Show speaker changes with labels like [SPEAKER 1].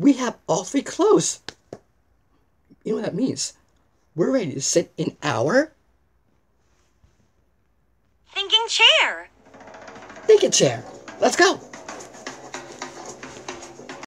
[SPEAKER 1] We have all three clothes. You know what that means? We're ready to sit in our
[SPEAKER 2] Thinking chair.
[SPEAKER 1] thinking chair. Let's go.